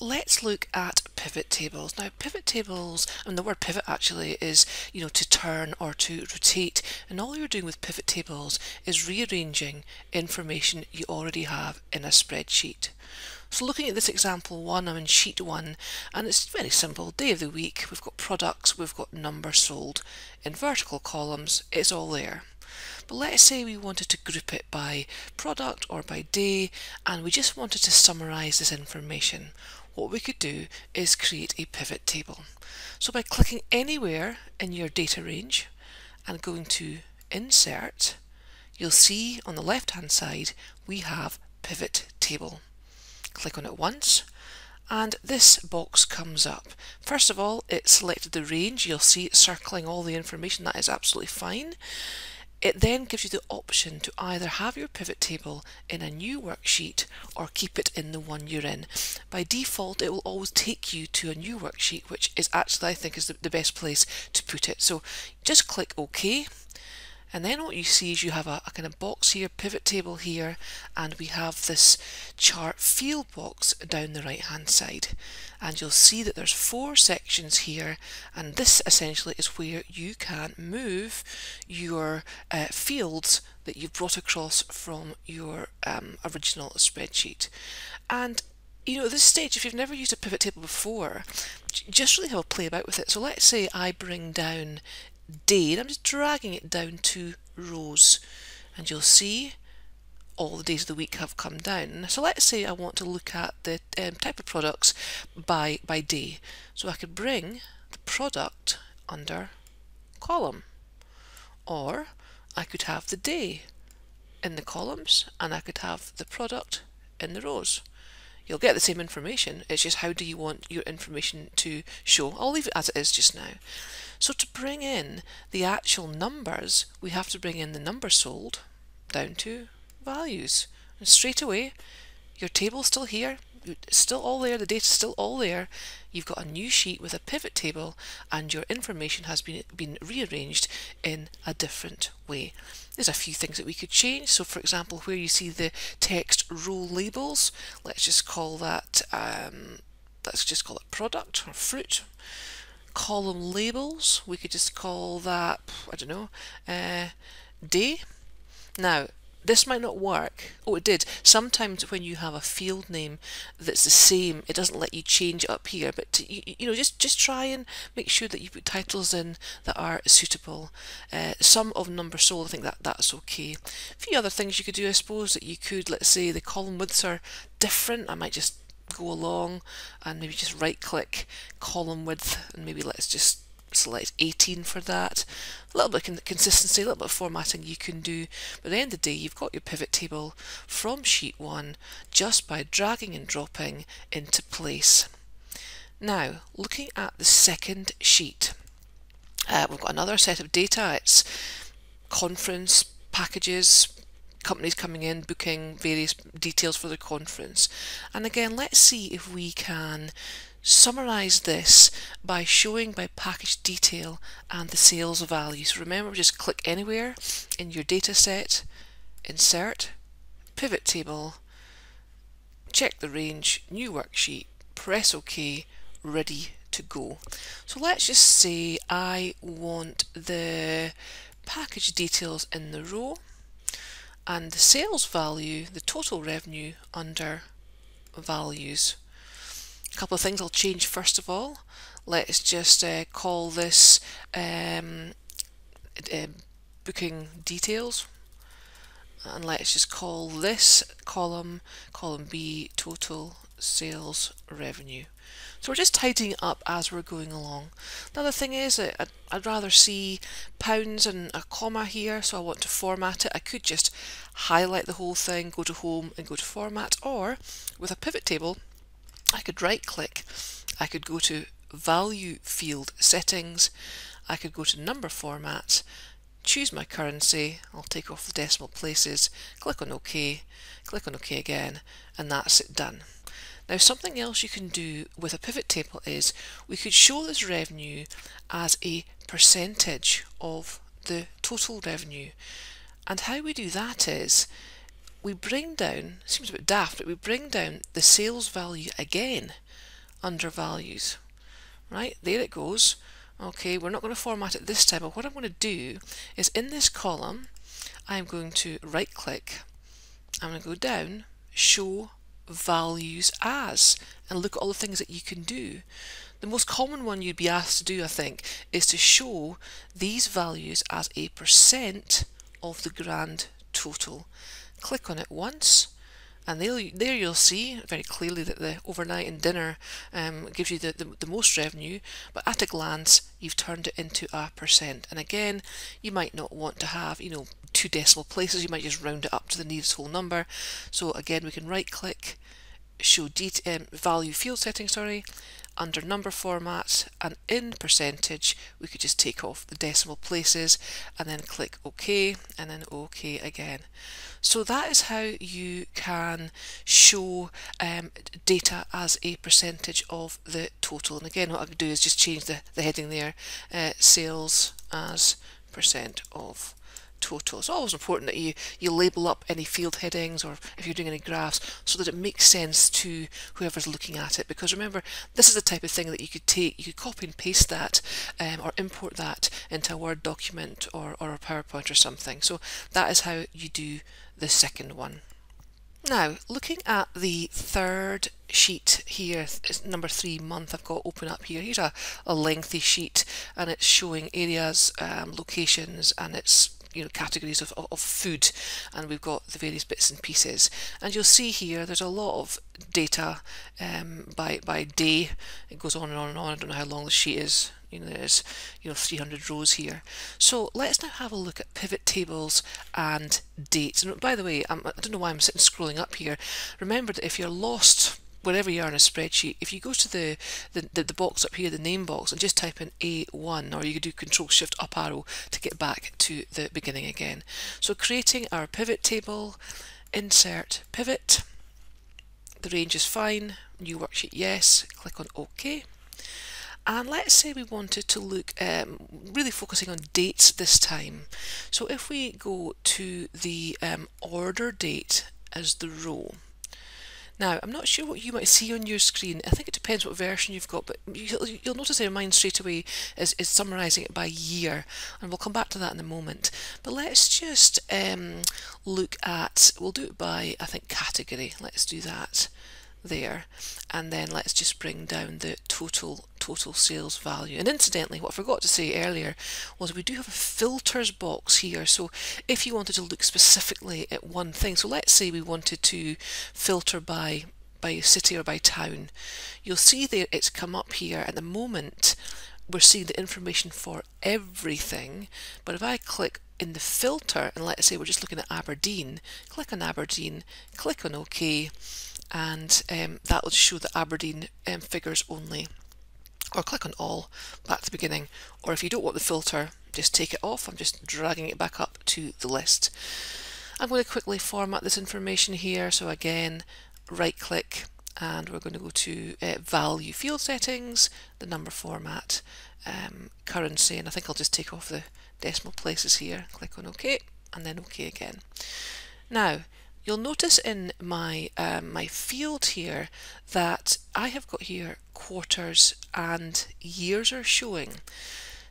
let's look at pivot tables. Now pivot tables, and the word pivot actually is, you know, to turn or to rotate and all you're doing with pivot tables is rearranging information you already have in a spreadsheet. So looking at this example one, I'm in sheet one and it's very simple. Day of the week, we've got products, we've got numbers sold. In vertical columns, it's all there. But let's say we wanted to group it by product or by day and we just wanted to summarize this information. What we could do is create a pivot table. So by clicking anywhere in your data range and going to insert, you'll see on the left hand side we have pivot table. Click on it once and this box comes up. First of all, it selected the range. You'll see it circling all the information. That is absolutely fine. It then gives you the option to either have your pivot table in a new worksheet or keep it in the one you're in. By default, it will always take you to a new worksheet, which is actually, I think, is the, best place to put it. So just click OK and then what you see is you have a, a, kind of box here, pivot table here, and we have this chart field box down the right hand side. And you'll see that there's four sections here, and this essentially is where you can move your uh, fields that you've brought across from your um, original spreadsheet. And you know, at this stage, if you've never used a pivot table before, just really have a play about with it. So let's say I bring down day I'm just dragging it down two rows and you'll see all the days of the week have come down. So let's say I want to look at the um, type of products by, by day. So I could bring the product under column or I could have the day in the columns and I could have the product in the rows. You'll get the same information, it's just how do you want your information to show. I'll leave it as it is just now. So to bring in the actual numbers, we have to bring in the number sold down to values. And straight away, your table's still here, it's still all there, the data's still all there. You've got a new sheet with a pivot table and your information has been, been rearranged in a different way. There's a few things that we could change. So for example, where you see the text row labels, let's just call that, um, let's just call it product or fruit column labels. We could just call that, I don't know, uh, day. Now, this might not work. Oh, it did. Sometimes when you have a field name that's the same, it doesn't let you change it up here. But to, you, you, know, just just try and make sure that you put titles in that are suitable. Uh, sum of number sold, I think that that's okay. A few other things you could do, I suppose, that you could. Let's say the column widths are different. I might just go along and maybe just right click column width and maybe let's just select 18 for that. A little bit of consistency, a little bit of formatting you can do, but at the end of the day you've got your pivot table from sheet 1 just by dragging and dropping into place. Now, looking at the second sheet, uh, we've got another set of data. It's conference, packages, companies coming in, booking various details for the conference. And again, let's see if we can summarize this by showing by package detail and the sales value. So remember, just click anywhere in your data set, insert, pivot table, check the range, new worksheet, press OK, ready to go. So let's just say I want the package details in the row and the sales value, the total revenue under values. Couple of things I'll change first of all. Let's just uh, call this um, uh, booking details and let's just call this column column B total sales revenue. So we're just tidying up as we're going along. Another thing is I'd, I'd rather see pounds and a comma here, so I want to format it. I could just highlight the whole thing, go to home and go to format, or with a pivot table, I could right click, I could go to value field settings, I could go to number format, choose my currency, I'll take off the decimal places, click on OK, click on OK again, and that's it done. Now something else you can do with a pivot table is we could show this revenue as a percentage of the total revenue. And how we do that is we bring down, seems a bit daft, but we bring down the sales value again under values. Right, there it goes. Okay, we're not going to format it this time, but what I'm going to do is in this column, I'm going to right click, I'm going to go down, show values as, and look at all the things that you can do. The most common one you'd be asked to do, I think, is to show these values as a percent of the grand total. Click on it once, and there you'll see very clearly that the overnight and dinner um, gives you the, the, the, most revenue, but at a glance you've turned it into a percent. And again, you might not want to have, you know, two decimal places, you might just round it up to the nearest whole number. So again, we can right click, show um, value field setting, sorry, under number format and in percentage we could just take off the decimal places and then click OK and then OK again. So that is how you can show um, data as a percentage of the total. And again, what I could do is just change the, the heading there, uh, sales as percent of total. It's always important that you, you label up any field headings or if you're doing any graphs so that it makes sense to whoever's looking at it because remember this is the type of thing that you could take, you could copy and paste that um, or import that into a Word document or, or a PowerPoint or something. So that is how you do the second one. Now, looking at the third sheet here, it's number three month I've got open up here. Here's a, a lengthy sheet and it's showing areas, um, locations and it's you know categories of, of, of, food and we've got the various bits and pieces. And you'll see here there's a lot of data um, by by day. It goes on and on and on. I don't know how long the sheet is. You know there's you know 300 rows here. So let's now have a look at pivot tables and dates. And by the way I'm, I do not know why I'm sitting scrolling up here. Remember that if you're lost wherever you are in a spreadsheet, if you go to the, the, the, box up here, the name box, and just type in A1, or you could do Control Shift up arrow to get back to the beginning again. So creating our pivot table, insert pivot, the range is fine, new worksheet yes, click on OK. And let's say we wanted to look um, really focusing on dates this time. So if we go to the um, order date as the row, now, I'm not sure what you might see on your screen. I think it depends what version you've got, but you'll, you'll notice that mine straight away is, is summarising it by year, and we'll come back to that in a moment. But let's just um, look at, we'll do it by, I think, category. Let's do that there. And then let's just bring down the total total sales value. And incidentally what I forgot to say earlier was we do have a filters box here. So if you wanted to look specifically at one thing so let's say we wanted to filter by by city or by town you'll see there it's come up here. At the moment we're seeing the information for everything. But if I click in the filter and let's say we're just looking at Aberdeen click on Aberdeen click on OK and um, that will show the Aberdeen um, figures only. Or click on all back to the beginning. Or if you don't want the filter just take it off. I'm just dragging it back up to the list. I'm going to quickly format this information here. So again right click and we're going to go to uh, value field settings the number format um, currency and I think I'll just take off the decimal places here. Click on OK and then OK again. Now You'll notice in my um, my field here that I have got here quarters and years are showing.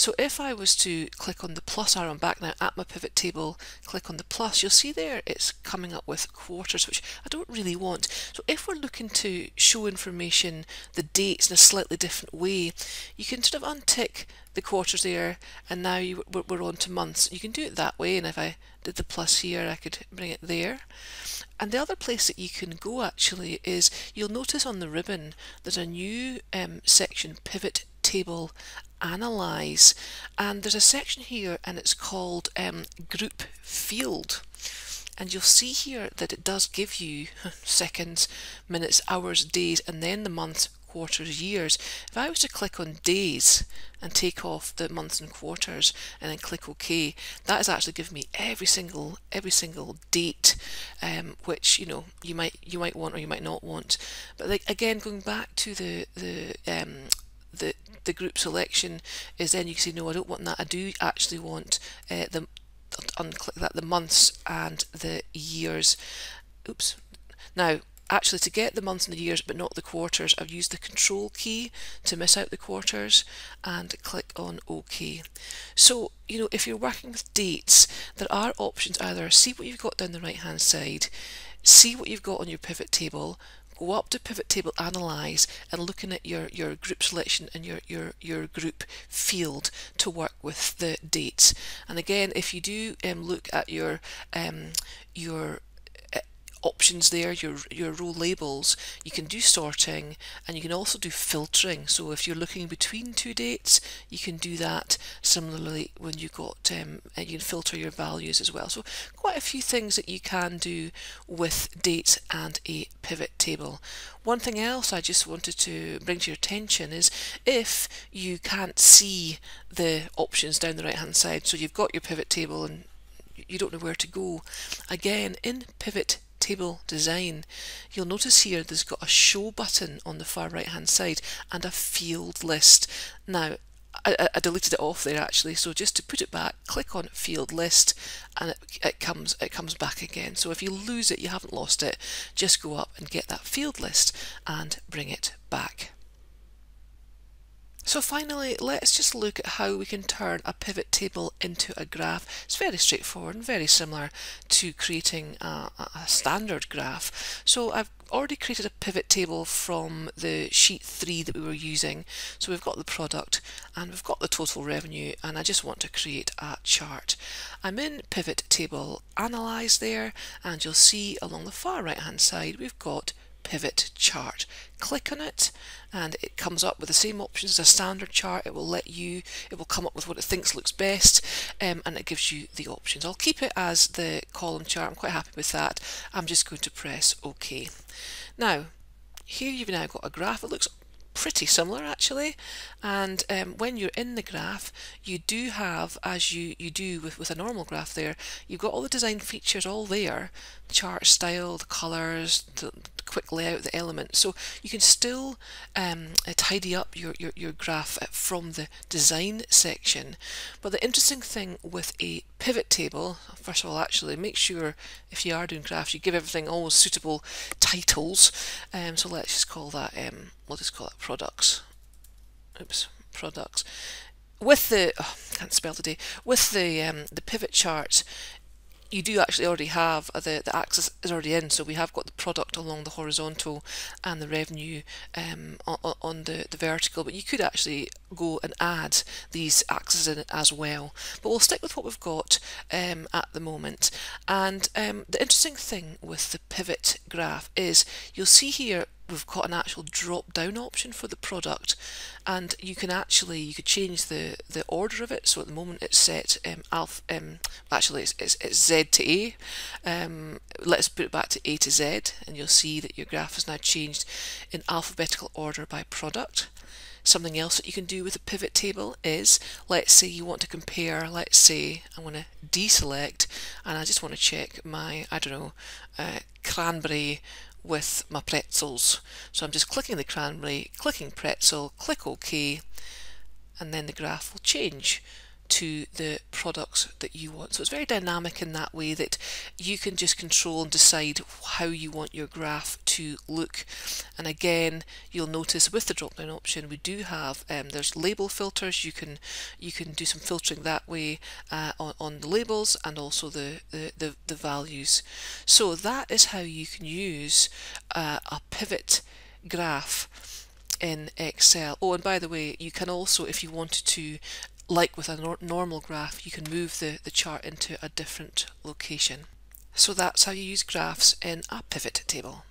So if I was to click on the plus arrow back now at my pivot table, click on the plus, you'll see there it's coming up with quarters, which I don't really want. So if we're looking to show information, the dates in a slightly different way, you can sort of untick the quarters there and now you, we're on to months. You can do it that way and if I did the plus here I could bring it there. And the other place that you can go actually is you'll notice on the ribbon there's a new um, section pivot table analyze and there's a section here and it's called um, group field and you'll see here that it does give you seconds, minutes, hours, days and then the months, quarters, years. If I was to click on days and take off the months and quarters and then click OK, that is actually giving me every single every single date, um, which you know you might you might want or you might not want. But like again, going back to the the um, the group selection is then you can say no I don't want that. I do actually want uh, the unclick that the months and the years. Oops. Now actually to get the months and the years but not the quarters I've used the control key to miss out the quarters and click on OK. So you know if you're working with dates there are options. Either see what you've got down the right hand side see what you've got on your pivot table go up to pivot table analyze and looking at your your group selection and your your your group field to work with the dates. And again if you do um, look at your um, your options there, your, your row labels, you can do sorting and you can also do filtering. So if you're looking between two dates, you can do that similarly when you got, um, you can filter your values as well. So quite a few things that you can do with dates and a pivot table. One thing else I just wanted to bring to your attention is if you can't see the options down the right hand side, so you've got your pivot table and you don't know where to go, again in pivot table design, you'll notice here there's got a show button on the far right hand side and a field list. Now I, I, deleted it off there actually so just to put it back click on field list and it, it comes it comes back again so if you lose it you haven't lost it just go up and get that field list and bring it back. So finally, let's just look at how we can turn a pivot table into a graph. It's very straightforward and very similar to creating a, a standard graph. So I've already created a pivot table from the sheet 3 that we were using. So we've got the product and we've got the total revenue and I just want to create a chart. I'm in pivot table analyze there and you'll see along the far right hand side we've got pivot chart. Click on it and it comes up with the same options as a standard chart. It will let you, it will come up with what it thinks looks best um, and it gives you the options. I'll keep it as the column chart. I'm quite happy with that. I'm just going to press OK. Now, here you've now got a graph. It looks pretty similar actually and um, when you're in the graph you do have as you you do with, with a normal graph there you've got all the design features all there chart style the colors the, quick layout the elements so you can still um, uh, tidy up your, your, your graph uh, from the design section. But the interesting thing with a pivot table first of all actually make sure if you are doing graphs you give everything always suitable titles. Um, so let's just call that um, we'll just call it products. Oops products. With the oh, can't spell today. With the um, the pivot chart you do actually already have uh, the, the axis is already in so we have got the product along the horizontal and the revenue um, on, on the, the vertical but you could actually go and add these axes in as well. But we'll stick with what we've got um, at the moment. And um, the interesting thing with the pivot graph is you'll see here we've got an actual drop down option for the product and you can actually you could change the the order of it. So at the moment it's set um, um, actually it's, it's, it's Z to A. Um, let's put it back to A to Z and you'll see that your graph is now changed in alphabetical order by product. Something else that you can do with a pivot table is, let's say you want to compare, let's say I'm going to deselect and I just want to check my, I don't know, uh, cranberry with my pretzels. So I'm just clicking the cranberry, clicking pretzel, click OK, and then the graph will change to the products that you want. So it's very dynamic in that way that you can just control and decide how you want your graph to look. And again, you'll notice with the drop down option, we do have, um, there's label filters. You can you can do some filtering that way uh, on, on the labels and also the, the, the, the, values. So that is how you can use uh, a pivot graph in Excel. Oh, and by the way, you can also, if you wanted to like with a nor normal graph, you can move the, the chart into a different location. So that's how you use graphs in a pivot table.